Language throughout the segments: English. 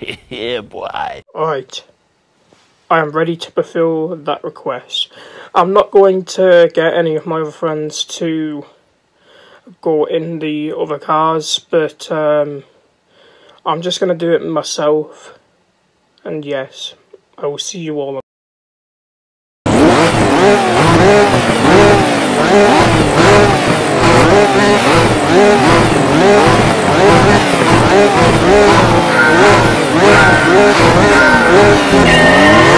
yeah, boy. Alright. I am ready to fulfill that request. I'm not going to get any of my other friends to go in the other cars, but um, I'm just going to do it myself. And yes, I will see you all. Whoa, whoa.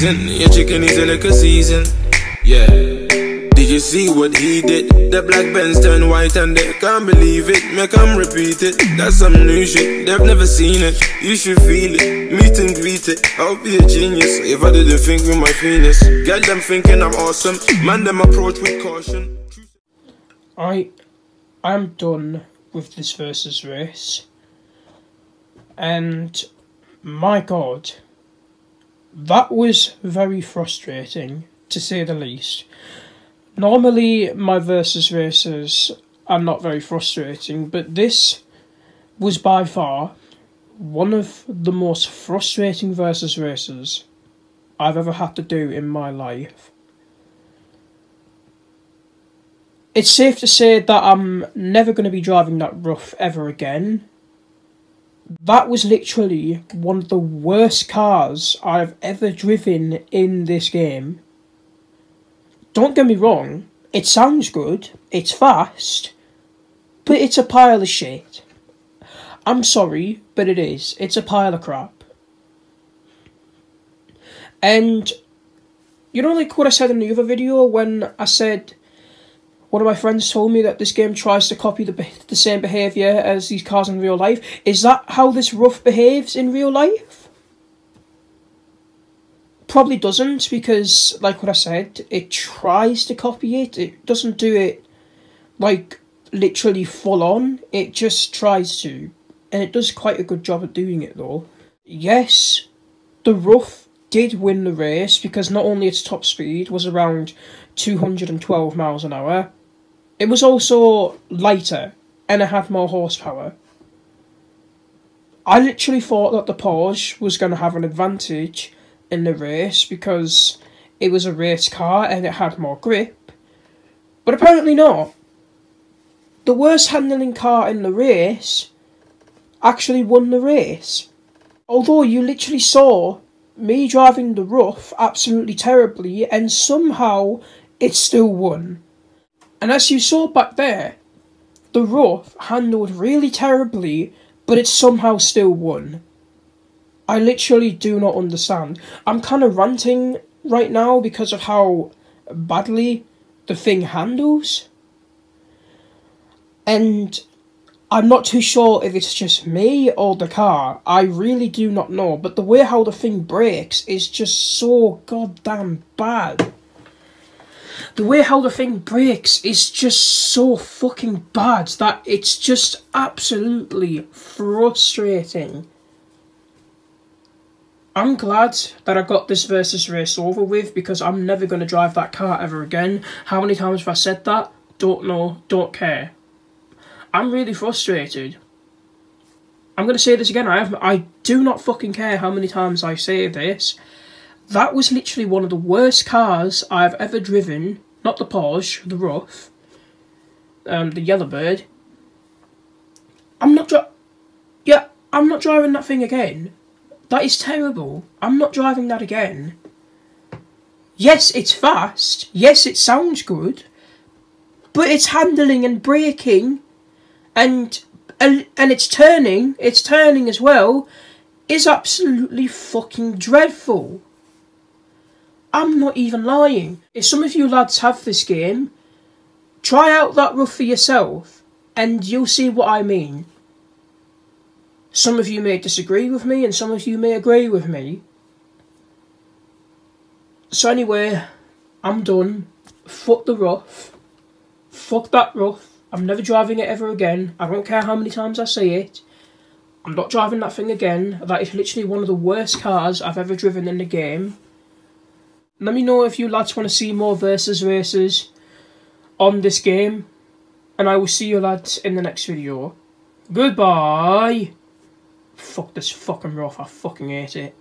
The season. Your chicken is a liquor season. Yeah. Did you see what he did? The black Benz turned white and they can't believe it. Make them repeat it. That's some new shit. They've never seen it. You should feel it. Meet and greet it. I'll be a genius if I didn't think with my penis. Get them thinking I'm awesome. Man, them approach with caution. I I'm done with this versus race. And my god, that was very frustrating to say the least. Normally, my versus races are not very frustrating, but this was by far one of the most frustrating versus races I've ever had to do in my life. It's safe to say that I'm never going to be driving that RUF ever again. That was literally one of the worst cars I've ever driven in this game. Don't get me wrong, it sounds good, it's fast, but it's a pile of shit. I'm sorry, but it is. It's a pile of crap. And, you know, like what I said in the other video when I said one of my friends told me that this game tries to copy the the same behavior as these cars in real life. Is that how this RUF behaves in real life? Probably doesn't because, like what I said, it tries to copy it. It doesn't do it like literally full on. It just tries to, and it does quite a good job at doing it though. Yes, the RUF did win the race because not only its top speed was around 212 miles an hour, it was also lighter and it had more horsepower. I literally thought that the Porsche was going to have an advantage in the race because it was a race car and it had more grip, but apparently not. The worst handling car in the race actually won the race. Although you literally saw me driving the RUF absolutely terribly and somehow it still won. And as you saw back there, the RUF handled really terribly, but it somehow still won. I literally do not understand. I'm kind of ranting right now because of how badly the thing handles. And I'm not too sure if it's just me or the car. I really do not know. But the way how the thing brakes is just so goddamn bad the way how the thing brakes is just so fucking bad that it's just absolutely frustrating. I'm glad that I got this versus race over with because I'm never going to drive that car ever again. How many times have I said that? Don't know, don't care. I'm really frustrated. I'm going to say this again. I have, I do not fucking care how many times I say this. That was literally one of the worst cars I've ever driven. Not the Porsche, the RUF. Um, the Yellowbird. I'm not dri- Yeah, I'm not driving that thing again. That is terrible. I'm not driving that again. Yes, it's fast. Yes, it sounds good. But its handling and braking and and, and it's turning, it's turning as well, is absolutely fucking dreadful. I'm not even lying. If some of you lads have this game, try out that RUF for yourself and you'll see what I mean. Some of you may disagree with me and some of you may agree with me. So anyway, I'm done. Fuck the RUF. Fuck that RUF. I'm never driving it ever again. I don't care how many times I say it. I'm not driving that thing again. That is literally one of the worst cars I've ever driven in the game. Let me know if you lads want to see more versus races on this game. And I will see you lads in the next video. Goodbye! Fuck this fucking RUF, I fucking hate it.